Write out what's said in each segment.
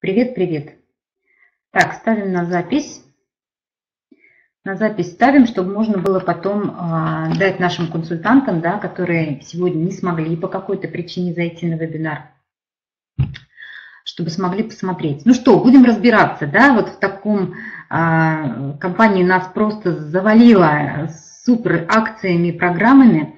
Привет, привет. Так, ставим на запись. На запись ставим, чтобы можно было потом э, дать нашим консультантам, да, которые сегодня не смогли по какой-то причине зайти на вебинар, чтобы смогли посмотреть. Ну что, будем разбираться, да, вот в таком э, компании нас просто завалила супер акциями, программами.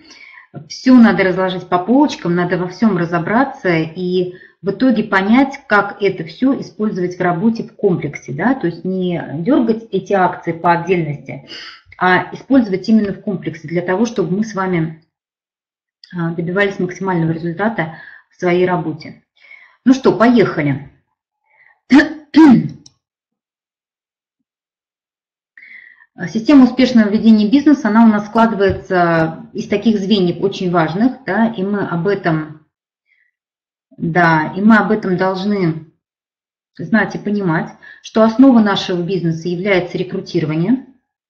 Все надо разложить по полочкам, надо во всем разобраться и в итоге понять, как это все использовать в работе в комплексе, да, то есть не дергать эти акции по отдельности, а использовать именно в комплексе для того, чтобы мы с вами а, добивались максимального результата в своей работе. Ну что, поехали. Система успешного ведения бизнеса, она у нас складывается из таких звеньев очень важных, да, и мы об этом да, и мы об этом должны знать и понимать, что основа нашего бизнеса является рекрутирование.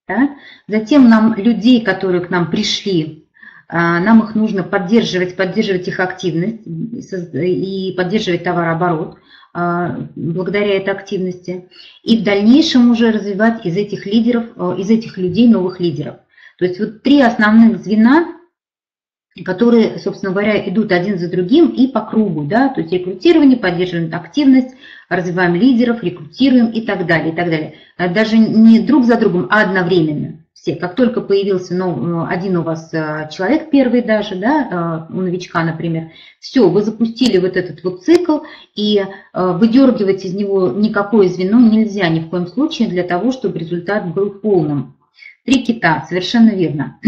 Да? Затем нам людей, которые к нам пришли, а, нам их нужно поддерживать, поддерживать их активность и поддерживать товарооборот а, благодаря этой активности. И в дальнейшем уже развивать из этих лидеров, а, из этих людей новых лидеров. То есть вот три основных звена которые, собственно говоря, идут один за другим и по кругу, да, то есть рекрутирование, поддерживаем активность, развиваем лидеров, рекрутируем и так далее, и так далее. А даже не друг за другом, а одновременно. Все, как только появился ну, один у вас э, человек, первый даже, да, э, у новичка, например, все, вы запустили вот этот вот цикл, и э, выдергивать из него никакое звено нельзя ни в коем случае для того, чтобы результат был полным. Три кита, совершенно верно.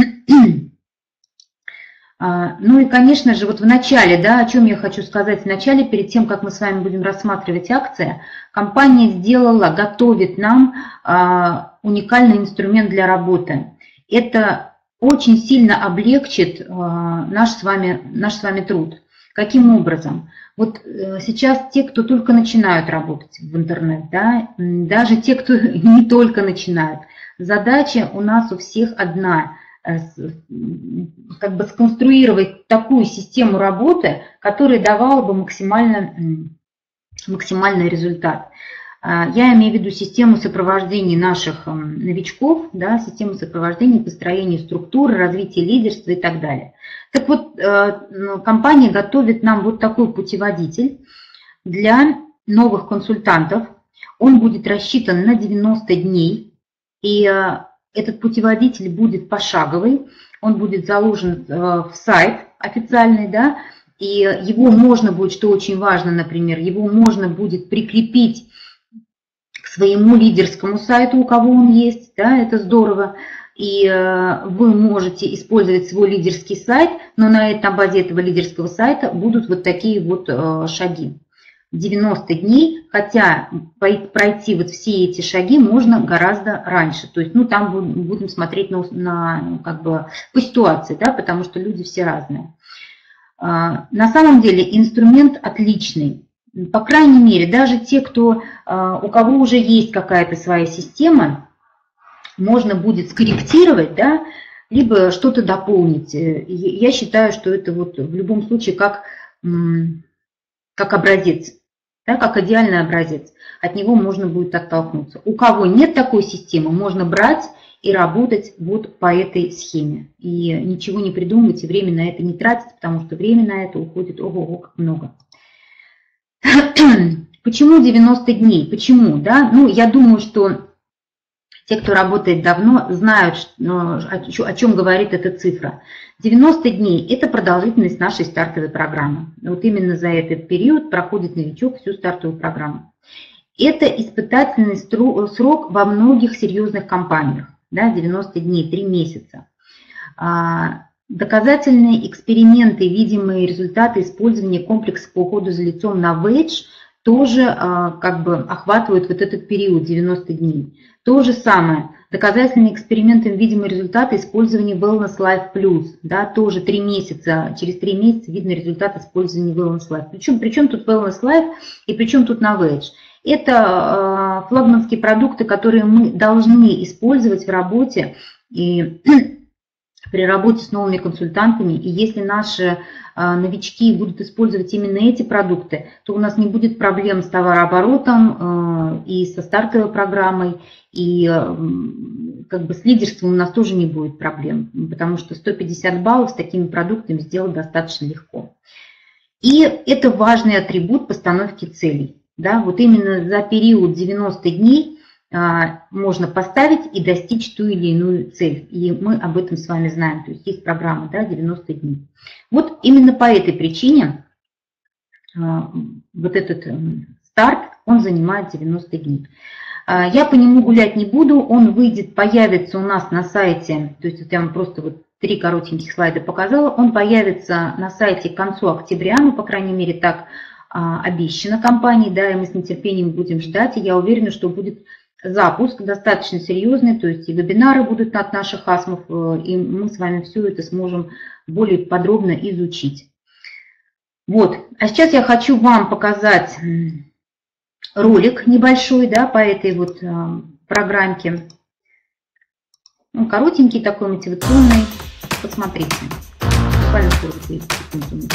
А, ну и, конечно же, вот в начале, да, о чем я хочу сказать, в начале, перед тем, как мы с вами будем рассматривать акции, компания сделала, готовит нам а, уникальный инструмент для работы. Это очень сильно облегчит а, наш с вами, наш с вами труд. Каким образом? Вот э, сейчас те, кто только начинают работать в интернет, да, даже те, кто не только начинают, задача у нас у всех одна – как бы сконструировать такую систему работы, которая давала бы максимально, максимальный результат. А, я имею в виду систему сопровождения наших новичков, да, систему сопровождения, построения структуры, развития лидерства и так далее. Так вот, э, ну, компания готовит нам вот такой путеводитель для новых консультантов. Он будет рассчитан на 90 дней, и э, этот путеводитель будет пошаговый, он будет заложен э, в сайт официальный, да, и его можно будет, что очень важно, например, его можно будет прикрепить к своему лидерскому сайту, у кого он есть, да, это здорово. И э, вы можете использовать свой лидерский сайт, но на этом базе этого лидерского сайта будут вот такие вот э, шаги. 90 дней, хотя пройти вот все эти шаги можно гораздо раньше. То есть, ну, там будем смотреть на, на ну, как бы по ситуации, да, потому что люди все разные. А, на самом деле инструмент отличный. По крайней мере, даже те, кто, а, у кого уже есть какая-то своя система, можно будет скорректировать, да, либо что-то дополнить. Э, я считаю, что это вот в любом случае как, как образец да, как идеальный образец. От него можно будет оттолкнуться. У кого нет такой системы, можно брать и работать вот по этой схеме. И ничего не придумывать, и время на это не тратить, потому что время на это уходит ого-го как много. Почему 90 дней? Почему? Да? Ну, я думаю, что те, кто работает давно, знают, о чем говорит эта цифра. 90 дней – это продолжительность нашей стартовой программы. Вот именно за этот период проходит новичок всю стартовую программу. Это испытательный срок во многих серьезных компаниях. Да, 90 дней, 3 месяца. А, доказательные эксперименты, видимые результаты использования комплекса по уходу за лицом на Wage тоже а, как бы охватывают вот этот период 90 дней. То же самое, доказательные эксперименты, видимые результаты использования Wellness Life Plus, да, тоже 3 месяца, через 3 месяца видно результат использования Wellness Life. Причем, причем тут Wellness Life и причем тут Novage? Это э, флагманские продукты, которые мы должны использовать в работе и при работе с новыми консультантами, и если наши а, новички будут использовать именно эти продукты, то у нас не будет проблем с товарооборотом а, и со стартовой программой, и как бы с лидерством у нас тоже не будет проблем, потому что 150 баллов с такими продуктами сделать достаточно легко. И это важный атрибут постановки целей. Да, вот именно за период 90 дней можно поставить и достичь ту или иную цель. И мы об этом с вами знаем. То есть есть программа да, 90 дней. Вот именно по этой причине а, вот этот старт, он занимает 90 дней. А, я по нему гулять не буду, он выйдет, появится у нас на сайте, то есть вот я вам просто вот три коротеньких слайда показала, он появится на сайте к концу октября, ну, по крайней мере, так обещано компанией, да, и мы с нетерпением будем ждать, и я уверена, что будет запуск достаточно серьезный, то есть и вебинары будут от наших асмов, э, и мы с вами все это сможем более подробно изучить. Вот, а сейчас я хочу вам показать ролик небольшой, да, по этой вот э, программке. Ну, коротенький такой, мотивационный. Посмотрите. Буквально 40 секунд.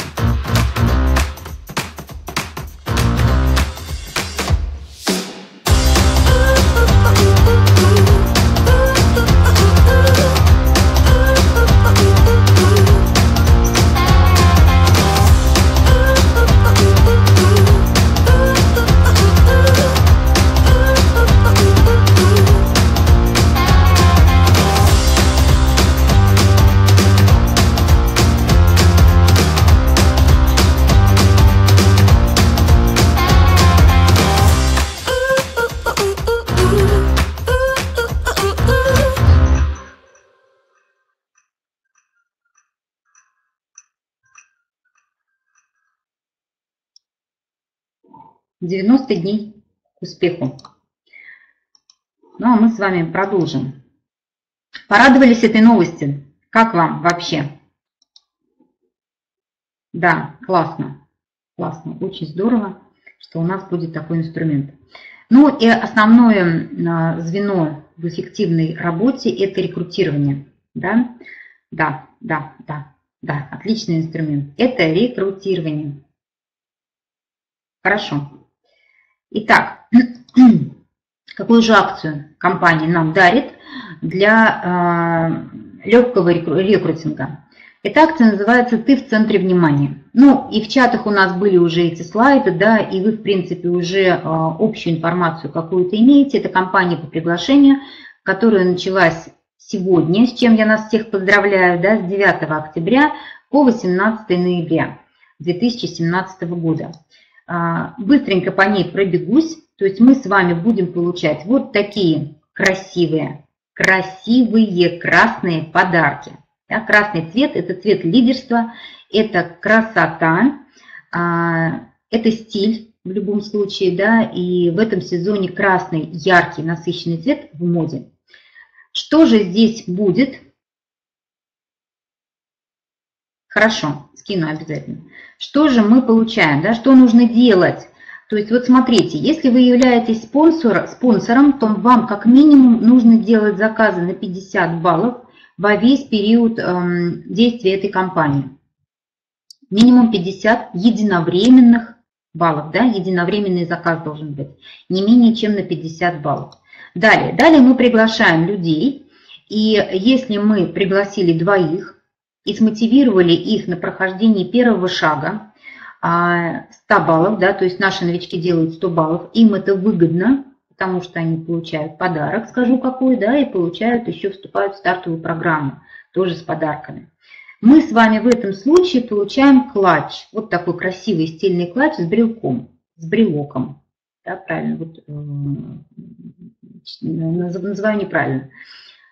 90 дней к успеху. Ну а мы с вами продолжим. Порадовались этой новости? Как вам вообще? Да, классно. Классно, очень здорово, что у нас будет такой инструмент. Ну и основное а, звено в эффективной работе – это рекрутирование. Да, да, да, да, да, отличный инструмент. Это рекрутирование. Хорошо. Итак, какую же акцию компания нам дарит для э, легкого рекрутинга? Эта акция называется «Ты в центре внимания». Ну, и в чатах у нас были уже эти слайды, да, и вы, в принципе, уже э, общую информацию какую-то имеете. Это компания по приглашению, которая началась сегодня, с чем я нас всех поздравляю, да, с 9 октября по 18 ноября 2017 года. А, быстренько по ней пробегусь. То есть мы с вами будем получать вот такие красивые, красивые красные подарки. Да, красный цвет – это цвет лидерства, это красота, а, это стиль в любом случае, да, и в этом сезоне красный, яркий, насыщенный цвет в моде. Что же здесь будет? Хорошо, скину обязательно. Что же мы получаем, да, что нужно делать? То есть вот смотрите, если вы являетесь спонсор, спонсором, то вам как минимум нужно делать заказы на 50 баллов во весь период эм, действия этой кампании. Минимум 50 единовременных баллов, да, единовременный заказ должен быть, не менее чем на 50 баллов. Далее, далее мы приглашаем людей, и если мы пригласили двоих, и смотивировали их на прохождение первого шага, 100 а, баллов, да, то есть наши новички делают 100 баллов, им это выгодно, потому что они получают подарок, скажу какой, да, и получают, еще вступают в стартовую программу, тоже с подарками. Мы с вами в этом случае получаем клатч, вот такой красивый стильный клатч с брелком, с брелоком, да, правильно, вот, называю неправильно,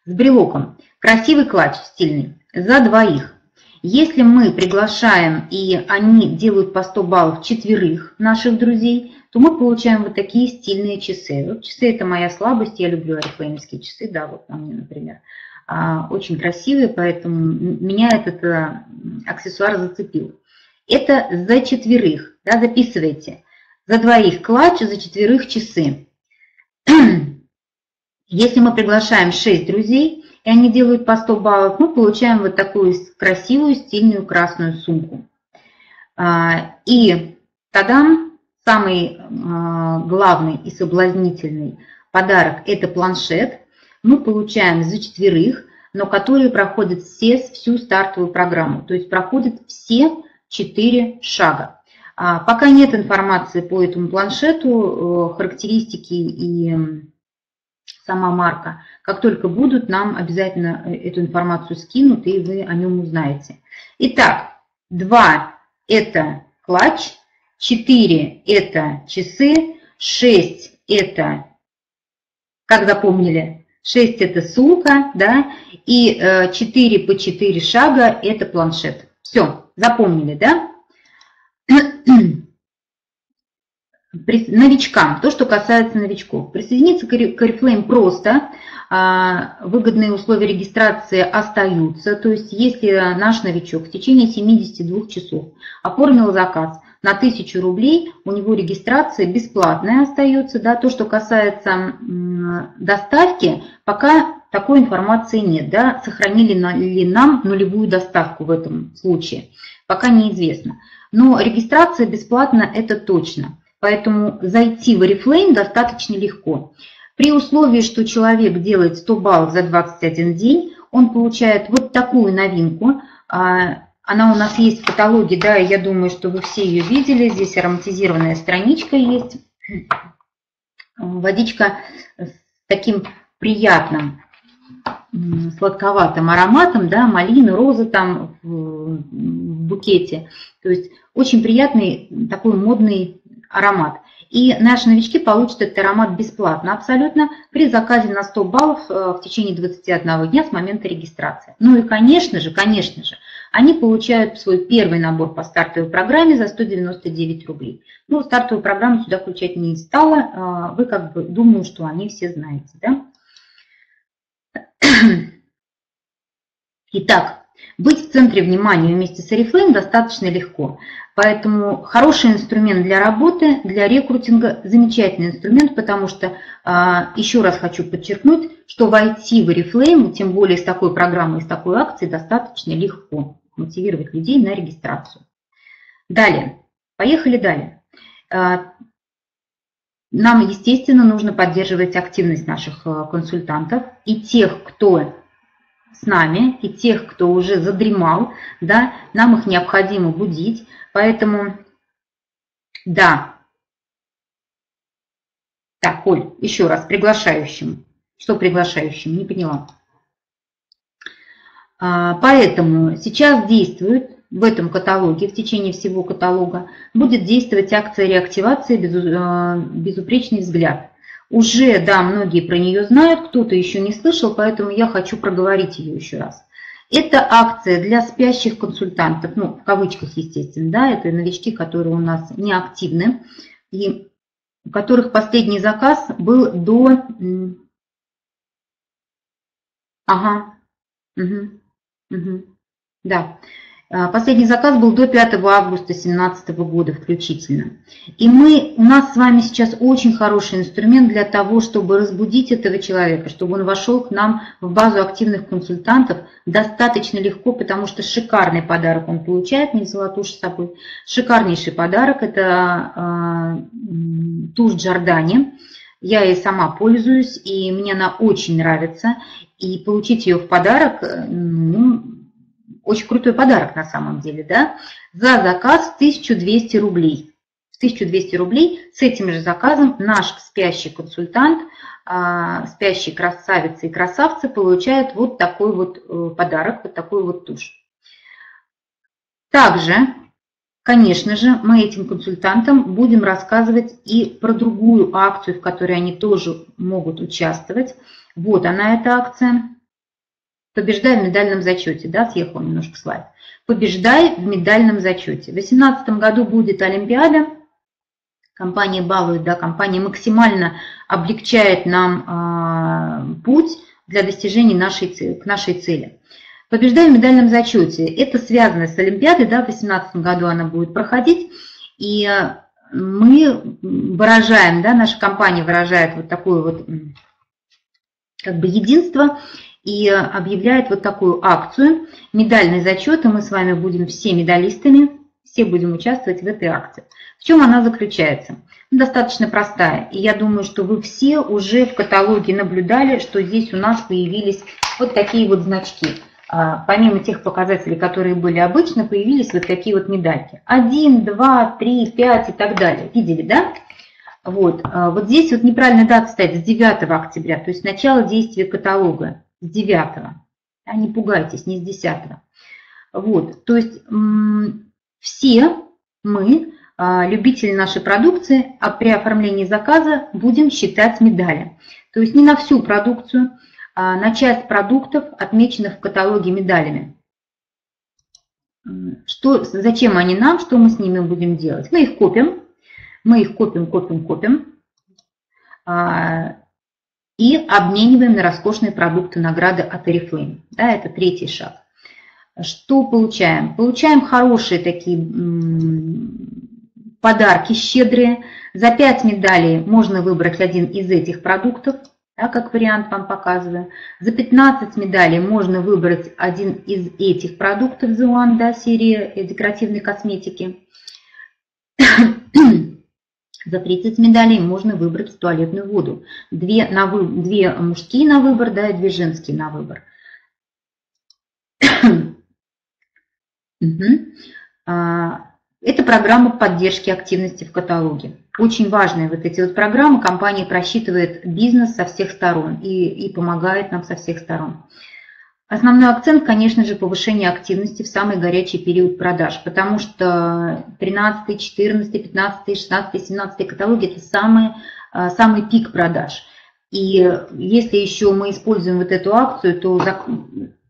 с брелоком. Красивый клатч стильный за двоих. Если мы приглашаем, и они делают по 100 баллов четверых наших друзей, то мы получаем вот такие стильные часы. Вот часы – это моя слабость, я люблю орифлеймские часы, да, вот на мне, например. А, очень красивые, поэтому меня этот а, аксессуар зацепил. Это за четверых, да, записывайте. За двоих клатч, за четверых часы. Если мы приглашаем 6 друзей, и они делают по 100 баллов, мы получаем вот такую красивую стильную красную сумку. А, и тогда самый а, главный и соблазнительный подарок – это планшет. Мы получаем за четверых, но которые проходят все, всю стартовую программу, то есть проходят все четыре шага. А, пока нет информации по этому планшету, э, характеристики и сама марка. Как только будут, нам обязательно э, эту информацию скинут, и вы о нем узнаете. Итак, 2 – это клатч, 4 – это часы, 6 – это, как запомнили, 6 – это сумка, да, и 4 э, по 4 шага – это планшет. Все, запомнили, да? новичкам, то, что касается новичков. Присоединиться к Oriflame просто, а, выгодные условия регистрации остаются, то есть если наш новичок в течение 72 часов оформил заказ на 1000 рублей, у него регистрация бесплатная остается, да, то, что касается доставки, пока такой информации нет, да, сохранили ли нам нулевую доставку в этом случае, пока неизвестно. Но регистрация бесплатна, это точно. Поэтому зайти в Oriflame достаточно легко. При условии, что человек делает 100 баллов за 21 день, он получает вот такую новинку. А, она у нас есть в каталоге, да, я думаю, что вы все ее видели. Здесь ароматизированная страничка есть. Водичка с таким приятным сладковатым ароматом, да, малины, розы там в букете. То есть очень приятный такой модный аромат. И наши новички получат этот аромат бесплатно абсолютно при заказе на 100 баллов э, в течение 21 дня с момента регистрации. Ну и, конечно же, конечно же, они получают свой первый набор по стартовой программе за 199 рублей. Ну, стартовую программу сюда включать не стала, э, вы как бы думаю, что они все знаете, да? Итак, быть в центре внимания вместе с Oriflame достаточно легко. Поэтому хороший инструмент для работы, для рекрутинга, замечательный инструмент, потому что, а, еще раз хочу подчеркнуть, что войти в Oriflame, тем более с такой программой, с такой акцией, достаточно легко мотивировать людей на регистрацию. Далее, поехали далее. А, нам, естественно, нужно поддерживать активность наших а, консультантов и тех, кто с нами, и тех, кто уже задремал, да, нам их необходимо будить, Поэтому, да. Так, Коль, еще раз, приглашающим. Что приглашающим? Не поняла. А, поэтому сейчас действует в этом каталоге, в течение всего каталога, будет действовать акция реактивации э, «Безупречный взгляд». Уже, да, многие про нее знают, кто-то еще не слышал, поэтому я хочу проговорить ее еще раз. Это акция для спящих консультантов, ну, в кавычках, естественно, да, это новички, которые у нас не активны, и у которых последний заказ был до... Ага, угу, угу, да, последний заказ был до 5 августа 2017 года включительно. И мы, у нас с вами сейчас очень хороший инструмент для того, чтобы разбудить этого человека, чтобы он вошел к нам в базу активных консультантов достаточно легко, потому что шикарный подарок он получает, не взяла тушь с собой. Шикарнейший подарок – это э, тушь Джордани. Я ей сама пользуюсь, и мне она очень нравится. И получить ее в подарок, э, ну, очень крутой подарок на самом деле, да, за заказ 1200 рублей. 1200 рублей с этим же заказом наш спящий консультант, а, спящие красавицы и красавцы получают вот такой вот э, подарок, вот такой вот тушь. Также, конечно же, мы этим консультантам будем рассказывать и про другую акцию, в которой они тоже могут участвовать. Вот она, эта акция. Побеждай в медальном зачете, да, съехал немножко слайд. Побеждай в медальном зачете. В 2018 году будет Олимпиада. Компания балует, да, компания максимально облегчает нам э, путь для достижения нашей цели, к нашей цели. Побеждай в медальном зачете. Это связано с Олимпиадой, да, в 2018 году она будет проходить. И мы выражаем, да, наша компания выражает вот такое вот как бы единство и объявляет вот такую акцию «Медальный зачет», и мы с вами будем все медалистами, все будем участвовать в этой акции. В чем она заключается? Достаточно простая, и я думаю, что вы все уже в каталоге наблюдали, что здесь у нас появились вот такие вот значки. А, помимо тех показателей, которые были обычно, появились вот такие вот медальки. 1, 2, 3, 5 и так далее. Видели, да? Вот, а, вот здесь вот неправильная дата стоит с 9 октября, то есть начало действия каталога с 9. А не пугайтесь, не с 10. Вот, то есть все мы, а, любители нашей продукции, а при оформлении заказа будем считать медали. То есть не на всю продукцию, а на часть продуктов, отмеченных в каталоге медалями. Что, зачем они нам, что мы с ними будем делать? Мы их копим, мы их копим, копим, копим а, и обмениваем на роскошные продукты награды от Oriflame. Да, это третий шаг. Что получаем? Получаем хорошие такие подарки щедрые. За 5 медалей можно выбрать один из этих продуктов, да, как вариант вам показываю. За 15 медалей можно выбрать один из этих продуктов One, да, серии декоративной косметики. За 30 медалей можно выбрать туалетную воду. Две, на две мужские на выбор, да, и две женские на выбор. Это программа поддержки активности в каталоге. Очень важные вот эти вот программы. Компания просчитывает бизнес со всех сторон и, и помогает нам со всех сторон. Основной акцент, конечно же, повышение активности в самый горячий период продаж, потому что 13, 14, 15, 16, 17 каталоги – это самый, а, самый пик продаж. И если еще мы используем вот эту акцию, то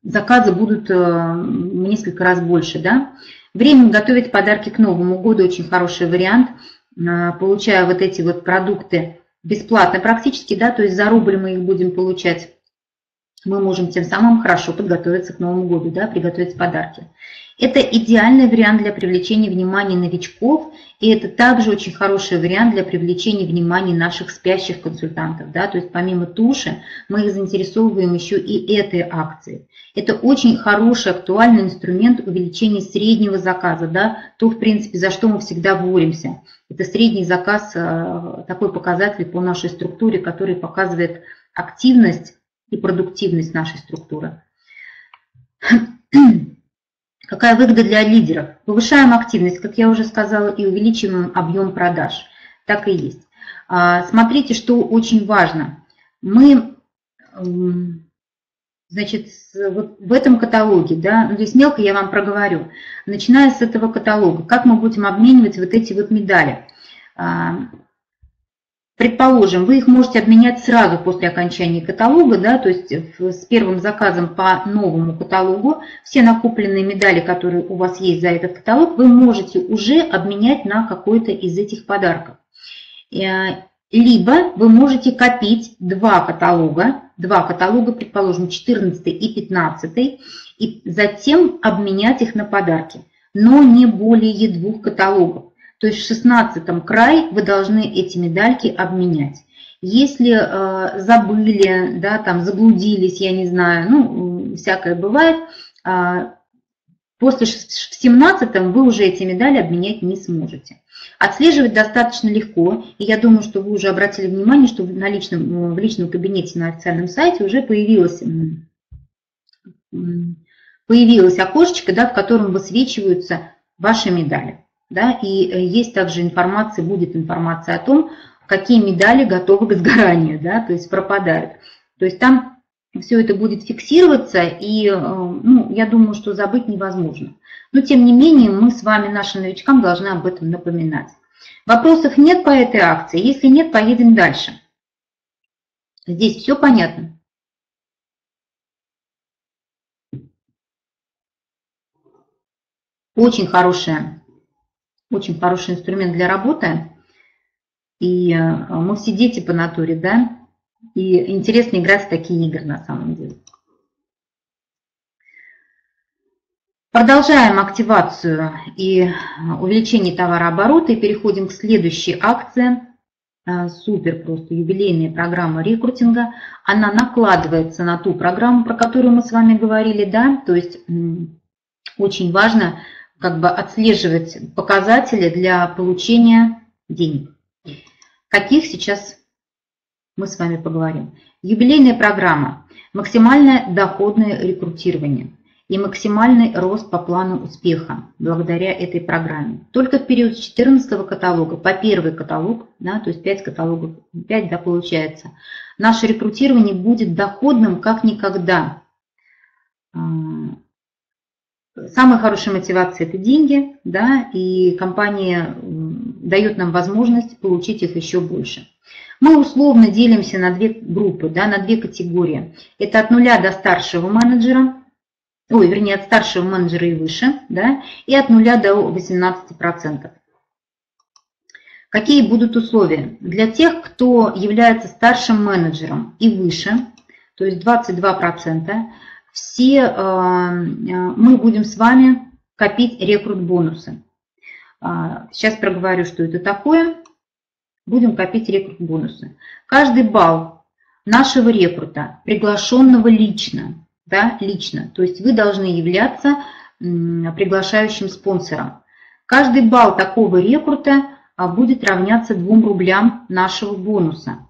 заказы будут а, несколько раз больше. Да? Время готовить подарки к Новому году – очень хороший вариант. А, получая вот эти вот продукты бесплатно практически, да, то есть за рубль мы их будем получать мы можем тем самым хорошо подготовиться к Новому году, да, приготовить подарки. Это идеальный вариант для привлечения внимания новичков, и это также очень хороший вариант для привлечения внимания наших спящих консультантов. Да? То есть помимо туши мы их заинтересовываем еще и этой акцией. Это очень хороший, актуальный инструмент увеличения среднего заказа, да? то, в принципе, за что мы всегда боремся. Это средний заказ, э, такой показатель по нашей структуре, который показывает активность и продуктивность нашей структуры. Какая выгода для лидеров? Повышаем активность, как я уже сказала, и увеличиваем объем продаж. Так и есть. А, смотрите, что очень важно. Мы, значит, вот в этом каталоге, да, ну, здесь мелко я вам проговорю, начиная с этого каталога, как мы будем обменивать вот эти вот медали. Предположим, вы их можете обменять сразу после окончания каталога, да, то есть с первым заказом по новому каталогу все накопленные медали, которые у вас есть за этот каталог, вы можете уже обменять на какой-то из этих подарков. Э, либо вы можете копить два каталога, два каталога, предположим, 14 и 15, и затем обменять их на подарки, но не более двух каталогов. То есть в 16 край вы должны эти медальки обменять. Если э, забыли, да, там заблудились, я не знаю, ну, всякое бывает, э, после в 17 вы уже эти медали обменять не сможете. Отслеживать достаточно легко, и я думаю, что вы уже обратили внимание, что на личном, в личном кабинете на официальном сайте уже появилось, появилось окошечко, да, в котором высвечиваются ваши медали. Да, и э, есть также информация, будет информация о том, какие медали готовы к сгоранию, да, то есть пропадают. То есть там все это будет фиксироваться, и э, ну, я думаю, что забыть невозможно. Но тем не менее мы с вами, нашим новичкам, должны об этом напоминать. Вопросов нет по этой акции? Если нет, поедем дальше. Здесь все понятно? Очень хорошая очень хороший инструмент для работы. И э, мы все дети по натуре, да, и интересно играть в такие игры на самом деле. Продолжаем активацию и увеличение товарооборота и переходим к следующей акции. э, супер просто юбилейная программа рекрутинга. Она накладывается на ту программу, про которую мы с вами говорили, да, то есть очень важно как бы отслеживать показатели для получения денег. Каких сейчас мы с вами поговорим. Юбилейная программа, максимальное доходное рекрутирование и максимальный рост по плану успеха благодаря этой программе. Только в период с 14 каталога по первый каталог, да, то есть 5 каталогов, 5 да, получается, наше рекрутирование будет доходным как никогда. Самая хорошая мотивация – это деньги, да, и компания дает нам возможность получить их еще больше. Мы условно делимся на две группы, да, на две категории. Это от нуля до старшего менеджера, ой, вернее, от старшего менеджера и выше, да, и от нуля до 18%. Какие будут условия? Для тех, кто является старшим менеджером и выше, то есть 22%, все э, э, мы будем с вами копить рекрут-бонусы. А, сейчас проговорю, что это такое будем копить рекрут-бонусы. Каждый балл нашего рекрута, приглашенного лично, да, лично, то есть вы должны являться приглашающим спонсором. Каждый балл такого рекрута а, будет равняться 2 рублям нашего бонуса.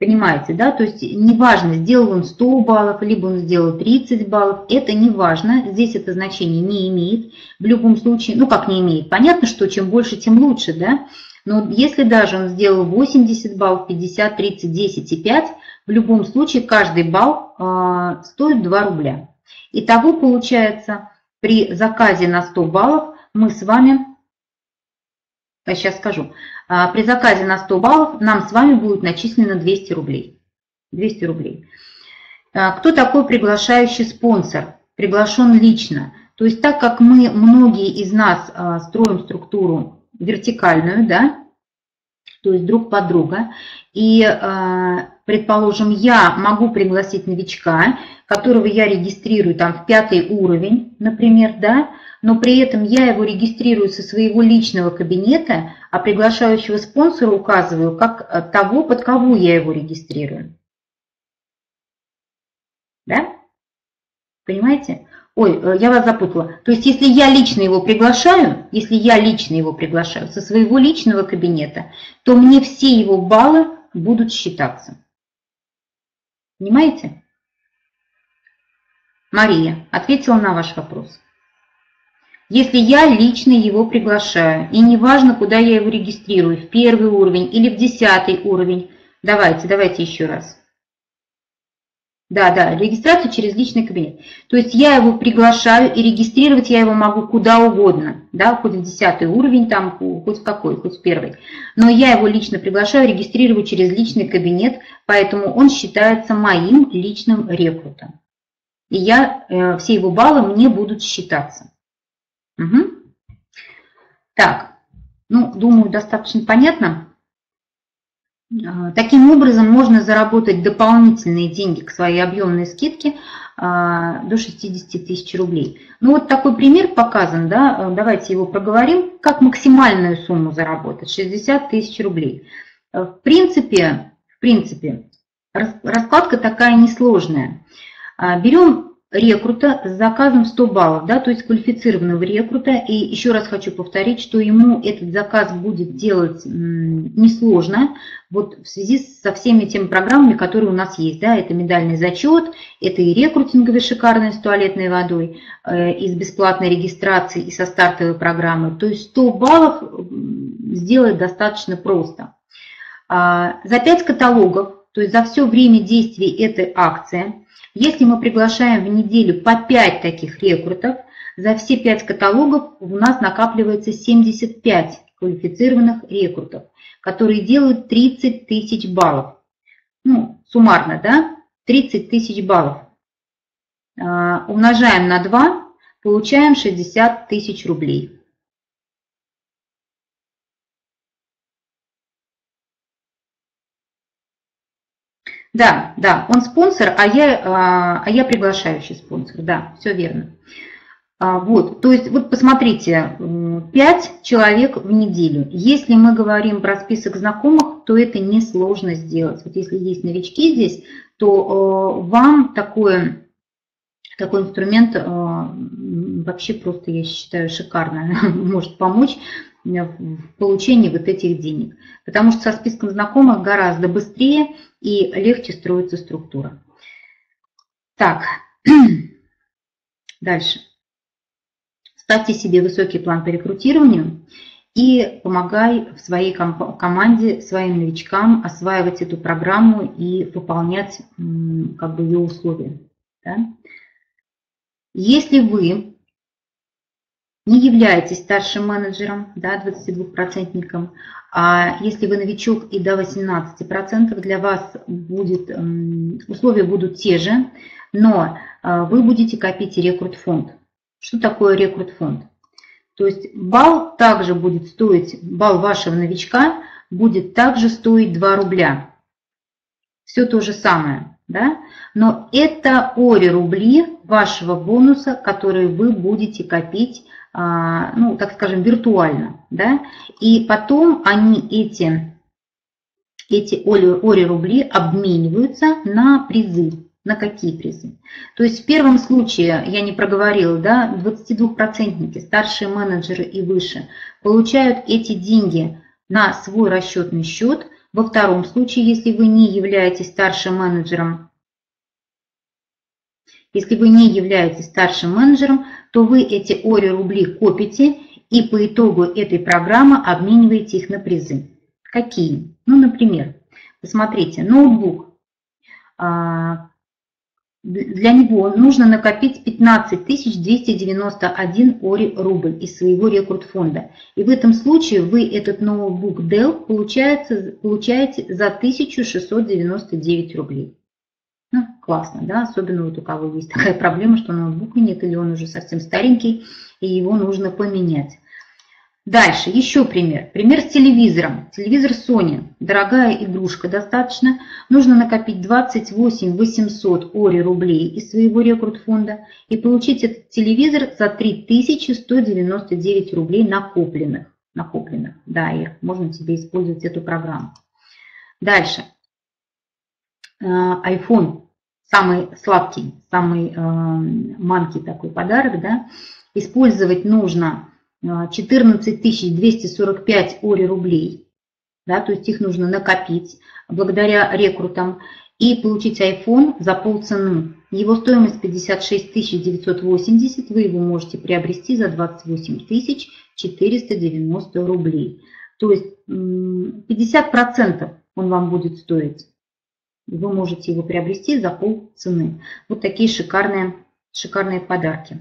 Понимаете, да? То есть неважно, сделал он 100 баллов, либо он сделал 30 баллов, это не важно, здесь это значение не имеет. В любом случае, ну как не имеет, понятно, что чем больше, тем лучше, да? Но если даже он сделал 80 баллов, 50, 30, 10 и 5, в любом случае каждый балл э, стоит 2 рубля. Итого получается, при заказе на 100 баллов мы с вами, я сейчас скажу, при заказе на 100 баллов нам с вами будет начислено 200 рублей. 200 рублей. Э, кто такой приглашающий спонсор? Приглашен лично. То есть так как мы, многие из нас э, строим структуру вертикальную, да, то есть друг под друга. И, предположим, я могу пригласить новичка, которого я регистрирую там в пятый уровень, например, да, но при этом я его регистрирую со своего личного кабинета, а приглашающего спонсора указываю как э, того, под кого я его регистрирую. Да? Понимаете? Ой, э, я вас запутала. То есть, если я лично его приглашаю, если я лично его приглашаю со своего личного кабинета, то мне все его баллы будут считаться. Понимаете? Мария ответила на ваш вопрос. Если я лично его приглашаю, и неважно, куда я его регистрирую, в первый уровень или в десятый уровень, давайте, давайте еще раз. Да, да, регистрацию через личный кабинет. То есть я его приглашаю, и регистрировать я его могу куда угодно, да, хоть в 10 уровень, там, хоть в какой, хоть в первый. Но я его лично приглашаю, регистрирую через личный кабинет, поэтому он считается моим личным рекрутом. И я, э, все его баллы мне будут считаться. Угу. Так, ну, думаю, достаточно понятно. А, таким образом можно заработать дополнительные деньги к своей объемной скидке а, до 60 тысяч рублей. Ну вот такой пример показан, да, а, давайте его проговорим, как максимальную сумму заработать, 60 тысяч рублей. В принципе, в принципе, раскладка такая несложная. Берем рекрута с заказом 100 баллов, да, то есть квалифицированного рекрута. И еще раз хочу повторить, что ему этот заказ будет делать несложно, вот в связи со всеми теми программами, которые у нас есть. Да, это медальный зачет, это и рекрутинговый шикарный с туалетной водой, э, и с бесплатной регистрацией, и со стартовой программы. То есть 100 баллов сделать достаточно просто. А, за 5 каталогов, то есть за все время действия этой акции, если мы приглашаем в неделю по 5 таких рекрутов, за все 5 каталогов у нас накапливается 75 квалифицированных рекрутов, которые делают 30 тысяч баллов. Ну, суммарно, да, 30 тысяч баллов. А, умножаем на 2, получаем 60 тысяч рублей. Да, да, он спонсор, а я, а, а я приглашающий спонсор, да, все верно. А, вот, то есть, вот посмотрите, 5 человек в неделю. Если мы говорим про список знакомых, то это несложно сделать. Вот если есть новички здесь, то э, вам такое, такой инструмент э, вообще просто, я считаю, шикарно может помочь в получении вот этих денег. Потому что со списком знакомых гораздо быстрее и легче строится структура. Так, дальше. Ставьте себе высокий план по рекрутированию и помогай в своей команде, своим новичкам осваивать эту программу и выполнять как бы ее условия. Да? Если вы не являетесь старшим менеджером, да, 22-процентником, а если вы новичок и до 18%, для вас будет, условия будут те же, но а, вы будете копить рекрут фонд. Что такое рекрут-фонд? То есть балл также будет стоить, балл вашего новичка будет также стоить 2 рубля. Все то же самое, да? Но это ори рубли вашего бонуса, которые вы будете копить, ну, так скажем, виртуально, да? И потом они эти, эти ори рубли обмениваются на призы. На какие призы? То есть в первом случае, я не проговорила, да, 22-процентники, старшие менеджеры и выше, получают эти деньги на свой расчетный счет. Во втором случае, если вы не являетесь старшим менеджером, если вы не являетесь старшим менеджером, то вы эти ОРИ рубли копите и по итогу этой программы обмениваете их на призы. Какие? Ну, например, посмотрите, ноутбук а, для него нужно накопить 15 291 ОРИ рубль из своего рекрут-фонда. И в этом случае вы этот ноутбук Dell получаете за 1699 рублей. Ну, классно, да, особенно вот у кого есть такая проблема, что ноутбука нет или он уже совсем старенький, и его нужно поменять. Дальше, еще пример. Пример с телевизором. Телевизор Sony. Дорогая игрушка достаточно. Нужно накопить 28 800 ОРИ рублей из своего рекрут-фонда и получить этот телевизор за 3199 рублей накопленных. Накопленных. Да, Ир, можно тебе использовать эту программу. Дальше. Э, iPhone. Самый сладкий, самый э, манкий такой подарок. Да? Использовать нужно 14 245 ОРИ рублей, да, то есть их нужно накопить благодаря рекрутам и получить iPhone за полцены. Его стоимость 56 980, вы его можете приобрести за 28 490 рублей. То есть 50% он вам будет стоить. Вы можете его приобрести за полцены. Вот такие шикарные, шикарные подарки.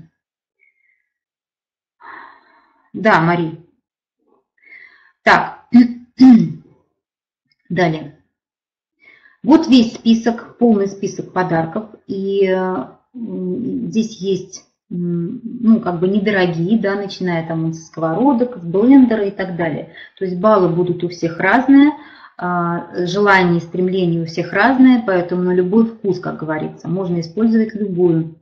Да, Мари. Так, далее. Вот весь список, полный список подарков. И здесь есть, ну, как бы недорогие, да, начиная там с сковородок, с блендера и так далее. То есть баллы будут у всех разные, желания и стремления у всех разные, поэтому на любой вкус, как говорится, можно использовать любую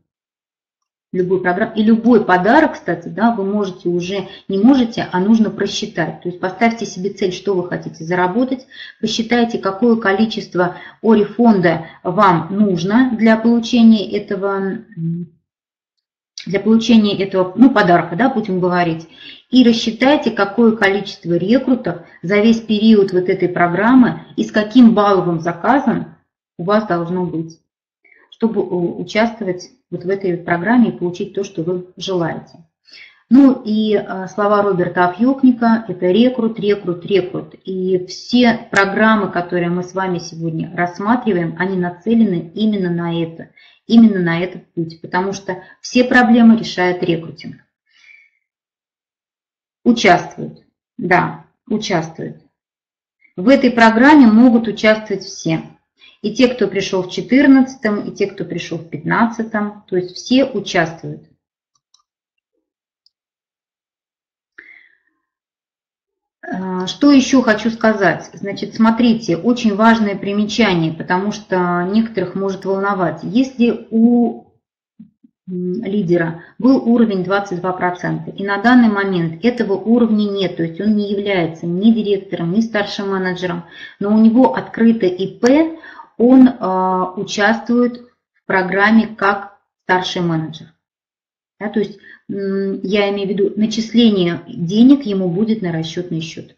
любую программу. И любой подарок, кстати, да, вы можете уже, не можете, а нужно просчитать. То есть поставьте себе цель, что вы хотите заработать, посчитайте, какое количество орифонда вам нужно для получения этого, для получения этого ну, подарка, да, будем говорить. И рассчитайте, какое количество рекрутов за весь период вот этой программы и с каким балловым заказом у вас должно быть, чтобы участвовать вот в этой программе и получить то, что вы желаете. Ну и а, слова Роберта Афьюкника – это рекрут, рекрут, рекрут. И все программы, которые мы с вами сегодня рассматриваем, они нацелены именно на это, именно на этот путь, потому что все проблемы решает рекрутинг. Участвуют, да, участвуют. В этой программе могут участвовать все. И те, кто пришел в 14, и те, кто пришел в 15, то есть все участвуют. Что еще хочу сказать? Значит, смотрите, очень важное примечание, потому что некоторых может волновать. Если у лидера был уровень 22%. И на данный момент этого уровня нет, то есть он не является ни директором, ни старшим менеджером, но у него открыто ИП, он э, участвует в программе как старший менеджер. Да, то есть я имею в виду начисление денег ему будет на расчетный счет.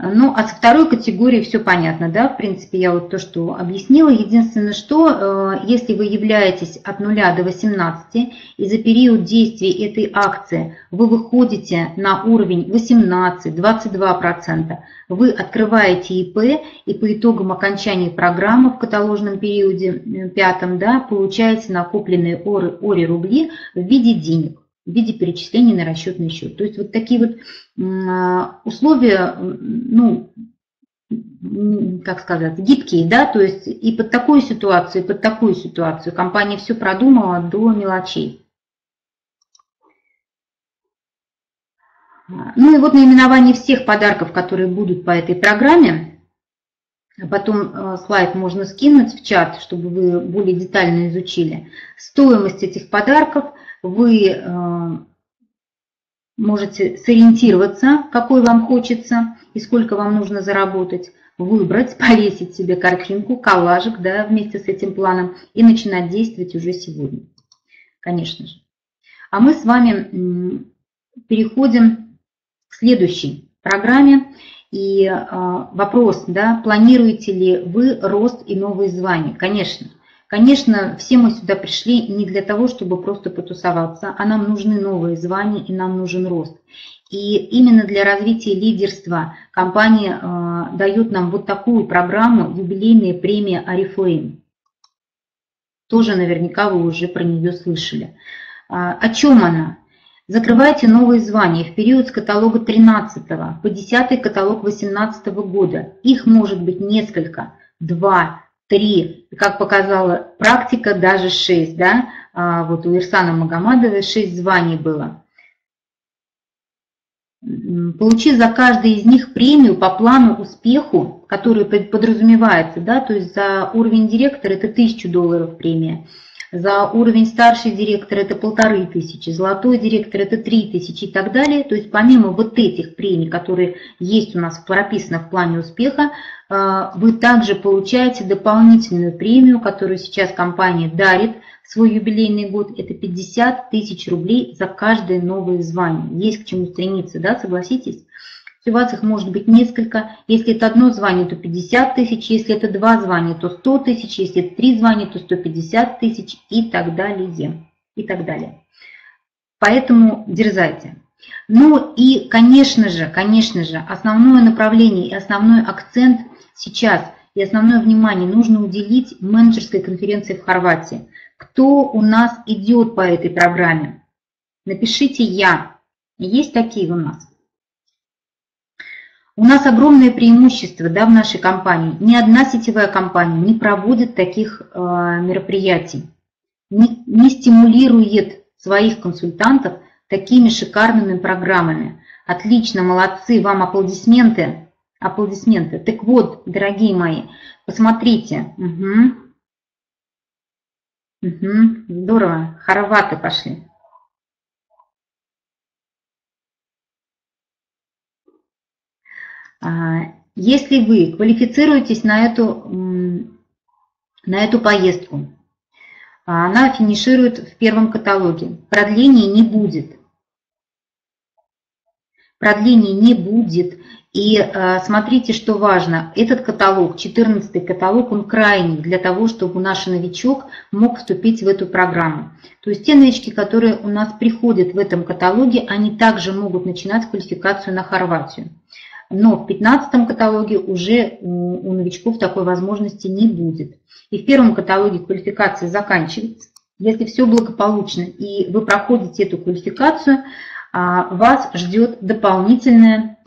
Ну, а со второй категорией все понятно, да, в принципе, я вот то, что объяснила. Единственное, что э, если вы являетесь от 0 до 18, и за период действия этой акции вы выходите на уровень 18-22%, вы открываете ИП, и по итогам окончания программы в каталожном периоде пятом, да, получаете накопленные ОРИ рубли в виде денег в виде перечислений на расчетный счет. То есть вот такие вот а, условия, ну, как сказать, гибкие, да, то есть и под такую ситуацию, и под такую ситуацию компания все продумала до мелочей. Ну и вот наименование всех подарков, которые будут по этой программе. Потом а, слайд можно скинуть в чат, чтобы вы более детально изучили. Стоимость этих подарков – вы э, можете сориентироваться, какой вам хочется и сколько вам нужно заработать, выбрать, повесить себе картинку, коллажик да, вместе с этим планом и начинать действовать уже сегодня, конечно же. А мы с вами переходим к следующей программе. И э, вопрос, да, планируете ли вы рост и новые звания? Конечно. Конечно, все мы сюда пришли не для того, чтобы просто потусоваться, а нам нужны новые звания и нам нужен рост. И именно для развития лидерства компания э, дает нам вот такую программу юбилейная премия Арифлейм. Тоже наверняка вы уже про нее слышали. А, о чем она? Закрывайте новые звания в период с каталога 13 по 10 каталог 18 года. Их может быть несколько, два, три, как показала практика, даже шесть, да, а вот у Ирсана Магомадовой шесть званий было. Получи за каждый из них премию по плану успеху, который подразумевается, да, то есть за уровень директора это тысячу долларов премия, за уровень старший директор это полторы тысячи, золотой директор это три тысячи и так далее. То есть помимо вот этих премий, которые есть у нас прописано в плане успеха, э, вы также получаете дополнительную премию, которую сейчас компания дарит в свой юбилейный год. Это 50 тысяч рублей за каждое новое звание. Есть к чему стремиться, да, согласитесь? Вас их может быть несколько. Если это одно звание, то 50 тысяч. Если это два звания, то 100 тысяч. Если это три звания, то 150 тысяч и так далее. И так далее. Поэтому дерзайте. Ну и, конечно же, конечно же, основное направление и основной акцент сейчас и основное внимание нужно уделить менеджерской конференции в Хорватии. Кто у нас идет по этой программе? Напишите «Я». Есть такие у нас? У нас огромное преимущество да, в нашей компании. Ни одна сетевая компания не проводит таких э, мероприятий, не, не стимулирует своих консультантов такими шикарными программами. Отлично, молодцы, вам аплодисменты. Аплодисменты. Так вот, дорогие мои, посмотрите. Угу. Угу. Здорово, хорваты пошли. А, если вы квалифицируетесь на эту, на эту поездку, а она финиширует в первом каталоге, продления не будет. Продления не будет. И а, смотрите, что важно, этот каталог, 14 каталог, он крайний для того, чтобы наш новичок мог вступить в эту программу. То есть те новички, которые у нас приходят в этом каталоге, они также могут начинать квалификацию на Хорватию но в 15 каталоге уже у новичков такой возможности не будет. И в первом каталоге квалификация заканчивается. Если все благополучно и вы проходите эту квалификацию, а, вас ждет дополнительное,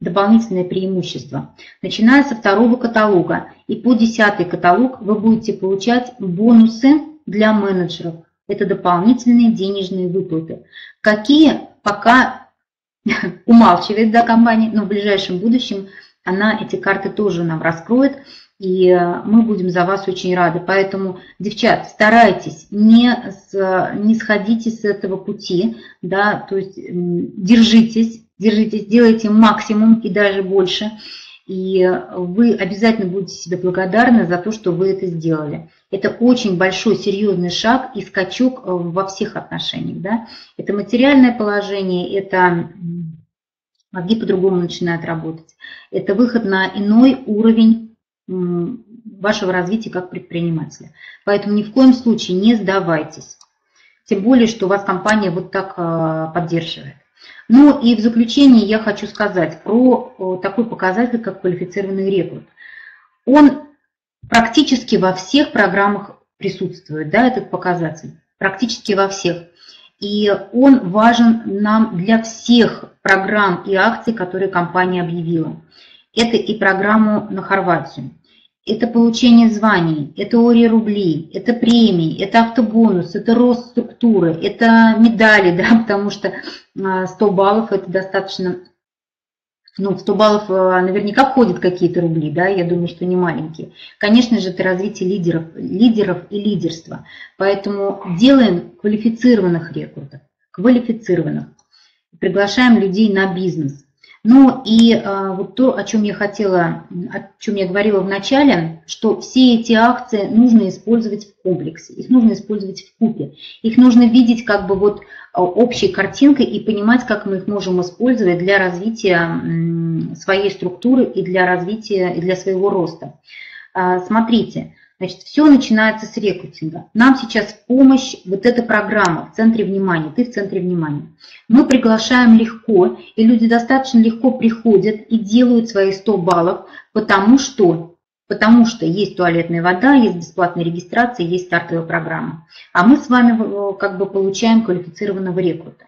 дополнительное преимущество. Начиная со второго каталога и по десятый каталог вы будете получать бонусы для менеджеров. Это дополнительные денежные выплаты. Какие пока умалчивает да, компания, но в ближайшем будущем она эти карты тоже нам раскроет. и э, мы будем за вас очень рады. Поэтому, девчат, старайтесь, не, с, не сходите с этого пути, да, то есть держитесь, держитесь, делайте максимум и даже больше, и вы обязательно будете себе благодарны за то, что вы это сделали. Это очень большой, серьезный шаг и скачок э, во всех отношениях. Да? Это материальное положение, это мозги по-другому начинают работать. Это выход на иной уровень вашего развития как предпринимателя. Поэтому ни в коем случае не сдавайтесь. Тем более, что вас компания вот так э, поддерживает. Ну и в заключение я хочу сказать про такой показатель, как квалифицированный рекрут. Он практически во всех программах присутствует, да, этот показатель, практически во всех. И он важен нам для всех программ и акций, которые компания объявила. Это и программу на Хорватию, это получение званий, это ОРИ рублей, это премии, это автобонус, это рост структуры, это медали, да, потому что 100 баллов это достаточно, ну, в 100 баллов э, наверняка входят какие-то рубли, да, я думаю, что не маленькие. Конечно же, это развитие лидеров, лидеров и лидерства. Поэтому делаем квалифицированных рекрутов, квалифицированных. Приглашаем людей на бизнес. Ну и а, вот то, о чем я хотела, о чем я говорила в начале, что все эти акции нужно использовать в комплексе, их нужно использовать в купе. Их нужно видеть как бы вот а, общей картинкой и понимать, как мы их можем использовать для развития своей структуры и для развития, и для своего роста. А, смотрите, Значит, все начинается с рекрутинга. Нам сейчас помощь вот эта программа в центре внимания, ты в центре внимания. Мы приглашаем легко, и люди достаточно легко приходят и делают свои 100 баллов, потому что, потому что есть туалетная вода, есть бесплатная регистрация, есть стартовая программа. А мы с вами э, как бы получаем квалифицированного рекрута.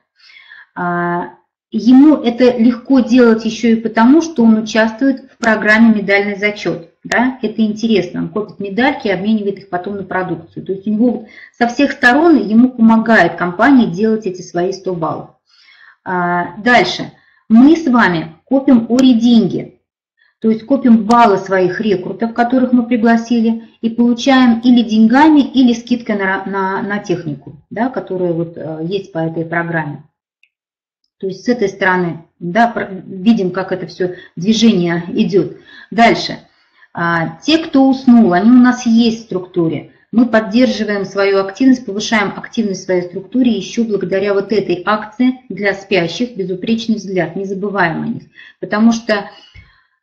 А, ему это легко делать еще и потому, что он участвует в программе «Медальный зачет». Да? Это интересно, он копит медальки и обменивает их потом на продукцию. То есть у него со всех сторон ему помогает компания делать эти свои 100 баллов. А, дальше. Мы с вами копим ОРИ деньги, то есть копим баллы своих рекрутов, которых мы пригласили, и получаем или деньгами, или скидкой на, на, на технику, да, которая вот э, есть по этой программе. То есть с этой стороны да, видим, как это все движение идет. Дальше. А, те, кто уснул, они у нас есть в структуре. Мы поддерживаем свою активность, повышаем активность своей структуре еще благодаря вот этой акции для спящих, безупречный взгляд, не забываем о них. Потому что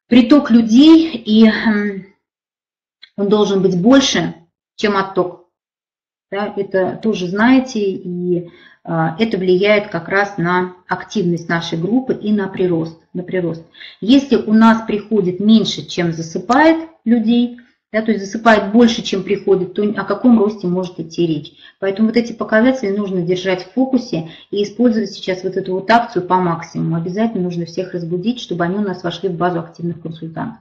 приток людей, и он должен быть больше, чем отток. Да, это тоже знаете, и это влияет как раз на активность нашей группы и на прирост. На прирост. Если у нас приходит меньше, чем засыпает людей, да, то есть засыпает больше, чем приходит, то о каком росте может идти речь. Поэтому вот эти показатели нужно держать в фокусе и использовать сейчас вот эту вот акцию по максимуму. Обязательно нужно всех разбудить, чтобы они у нас вошли в базу активных консультантов.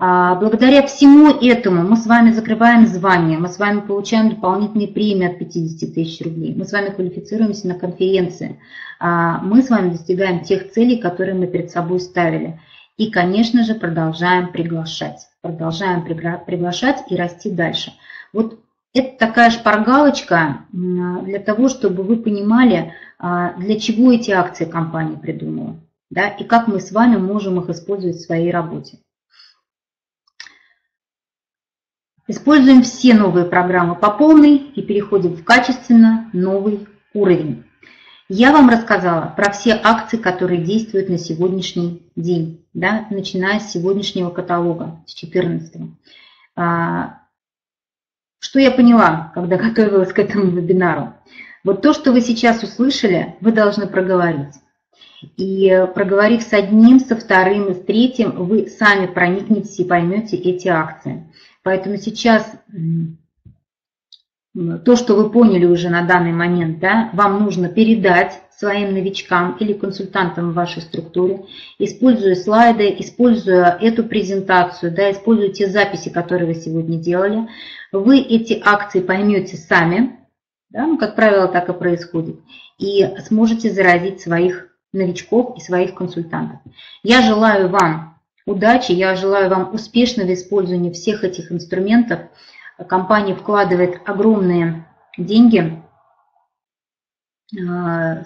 А, благодаря всему этому мы с вами закрываем звание, мы с вами получаем дополнительные премии от 50 тысяч рублей, мы с вами квалифицируемся на конференции, а, мы с вами достигаем тех целей, которые мы перед собой ставили. И, конечно же, продолжаем приглашать, продолжаем приглашать и расти дальше. Вот это такая шпаргалочка для того, чтобы вы понимали, а, для чего эти акции компания придумала, да, и как мы с вами можем их использовать в своей работе. Используем все новые программы по полной и переходим в качественно новый уровень. Я вам рассказала про все акции, которые действуют на сегодняшний день, да, начиная с сегодняшнего каталога, с 14 а, Что я поняла, когда готовилась к этому вебинару? Вот то, что вы сейчас услышали, вы должны проговорить. И проговорив с одним, со вторым и с третьим, вы сами проникнетесь и поймете эти акции. Поэтому сейчас то, что вы поняли уже на данный момент, да, вам нужно передать своим новичкам или консультантам в вашей структуре, используя слайды, используя эту презентацию, да, используя те записи, которые вы сегодня делали, вы эти акции поймете сами, да, ну, как правило, так и происходит, и сможете заразить своих новичков и своих консультантов. Я желаю вам удачи, я желаю вам успешного использования всех этих инструментов. Компания вкладывает огромные деньги, а,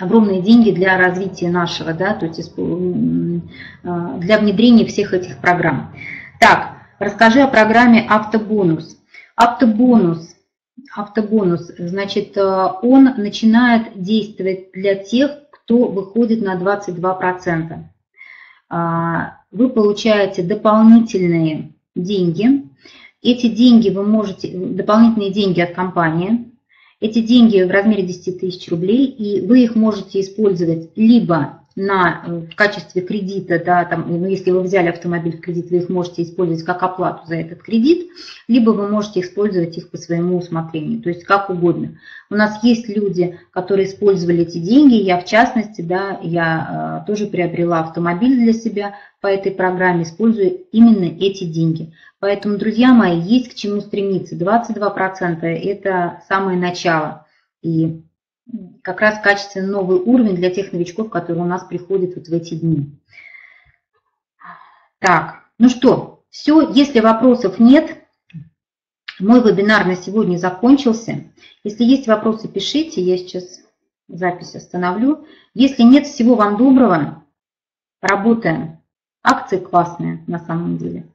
огромные деньги для развития нашего, да, то есть а, для внедрения всех этих программ. Так, расскажи о программе «Автобонус». Автобонус, автобонус, значит, он начинает действовать для тех, кто выходит на 22%. А, вы получаете дополнительные деньги. Эти деньги вы можете, дополнительные деньги от компании, эти деньги в размере 10 тысяч рублей, и вы их можете использовать либо на, э, в качестве кредита, да, там, ну, если вы взяли автомобиль в кредит, вы их можете использовать как оплату за этот кредит, либо вы можете использовать их по своему усмотрению, то есть как угодно. У нас есть люди, которые использовали эти деньги, я в частности, да, я э, тоже приобрела автомобиль для себя по этой программе, используя именно эти деньги. Поэтому, друзья мои, есть к чему стремиться. 22% это самое начало. И как раз качественно новый уровень для тех новичков, которые у нас приходят вот в эти дни. Так, ну что, все, если вопросов нет, мой вебинар на сегодня закончился. Если есть вопросы, пишите, я сейчас запись остановлю. Если нет, всего вам доброго, работаем. Акции классные на самом деле.